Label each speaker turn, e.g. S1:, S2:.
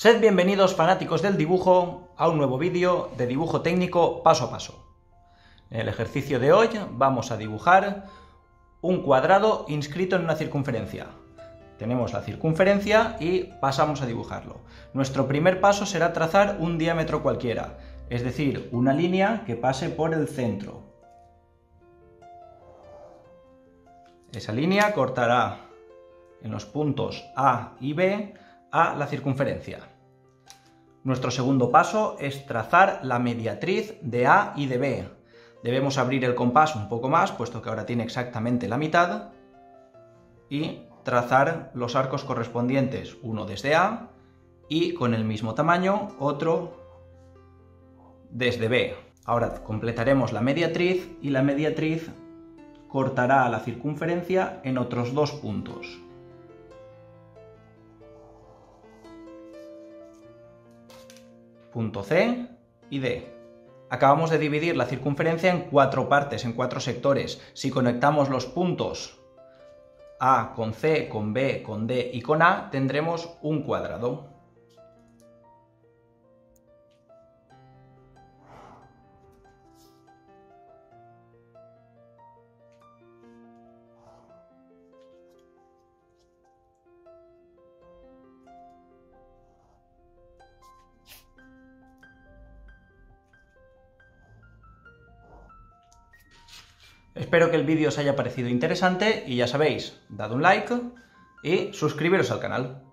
S1: Sed bienvenidos fanáticos del dibujo a un nuevo vídeo de dibujo técnico paso a paso. En el ejercicio de hoy vamos a dibujar un cuadrado inscrito en una circunferencia. Tenemos la circunferencia y pasamos a dibujarlo. Nuestro primer paso será trazar un diámetro cualquiera, es decir, una línea que pase por el centro. Esa línea cortará en los puntos A y B a la circunferencia. Nuestro segundo paso es trazar la mediatriz de A y de B. Debemos abrir el compás un poco más, puesto que ahora tiene exactamente la mitad, y trazar los arcos correspondientes, uno desde A y con el mismo tamaño, otro desde B. Ahora completaremos la mediatriz y la mediatriz cortará la circunferencia en otros dos puntos. Punto C y D. Acabamos de dividir la circunferencia en cuatro partes, en cuatro sectores. Si conectamos los puntos A con C, con B, con D y con A, tendremos un cuadrado. Espero que el vídeo os haya parecido interesante y ya sabéis, dad un like y suscribiros al canal.